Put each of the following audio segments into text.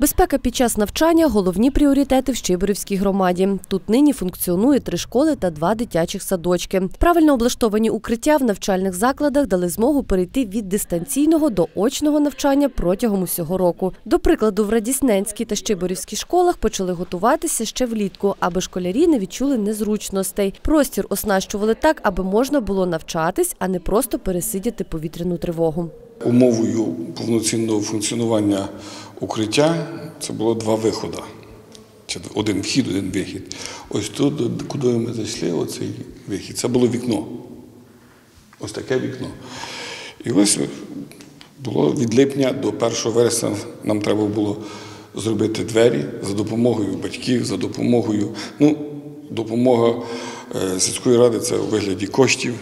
Безпека під час навчання головні пріоритети в Щиборівській громаді. Тут нині функціонує три школи та два дитячих садочки. Правильно облаштовані укриття в навчальних закладах дали змогу перейти від дистанційного до очного навчання протягом усього року. До прикладу, в Радісненській та Щиборівській школах почали готуватися ще влітку, аби школярі не відчули незручностей. Простір оснащували так, аби можна було навчатись, а не просто пересидіти повітряну тривогу. Умовою повноцінного функціонування укриття це було два виходи. Чи один вхід, один вихід. Ось тут, куди ми зайшли, оцей вихід. Це було вікно. Ось таке вікно. І ось було від липня до 1 вересня нам треба було зробити двері за допомогою батьків, за допомогою, ну, допомога е, сільської ради це у вигляді коштів.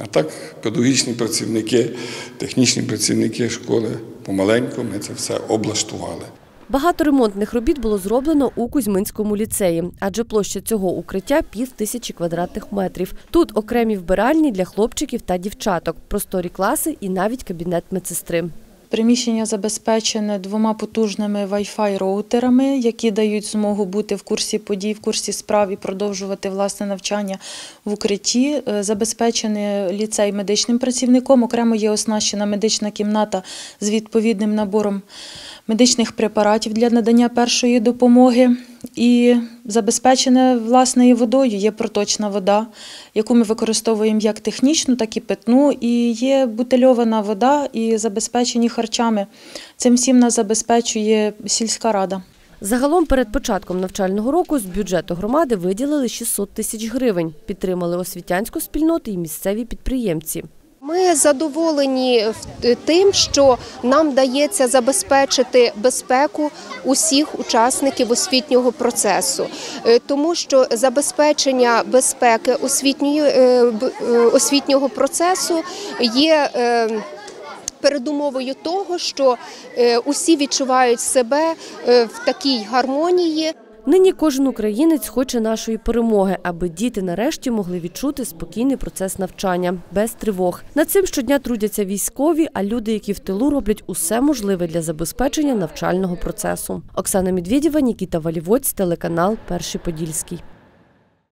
А так, педагогічні працівники, технічні працівники школи помаленьку ми це все облаштували. Багато ремонтних робіт було зроблено у Кузьминському ліцеї, адже площа цього укриття пів тисячі квадратних метрів. Тут окремі вбиральні для хлопчиків та дівчаток, просторі класи і навіть кабінет медсестри. Приміщення забезпечене двома потужними Wi-Fi роутерами, які дають змогу бути в курсі подій, в курсі справ і продовжувати власне навчання в укритті. Е, Забезпечений ліцей медичним працівником. Окремо є оснащена медична кімната з відповідним набором медичних препаратів для надання першої допомоги. І забезпечене власною водою. Є проточна вода, яку ми використовуємо як технічну, так і питну. І є бутильована вода і забезпечені харчами. Цим всім нас забезпечує сільська рада. Загалом перед початком навчального року з бюджету громади виділили 600 тисяч гривень. Підтримали освітянську спільноту і місцеві підприємці. Ми задоволені в- тим, що нам дається забезпечити безпеку усіх учасників освітнього процесу, Е, тому що забезпечення безпеки е, е, освітнього процесу є. е, Передумовою того, що е, усі відчувають себе е, в такій гармонії. Нині кожен українець хоче нашої перемоги, аби діти нарешті могли відчути спокійний процес навчання без тривог. Над цим щодня трудяться військові, а люди, які в тилу роблять усе можливе для забезпечення навчального процесу. Оксана Медведєва, Нікіта Валівоць, телеканал Перший Подільський.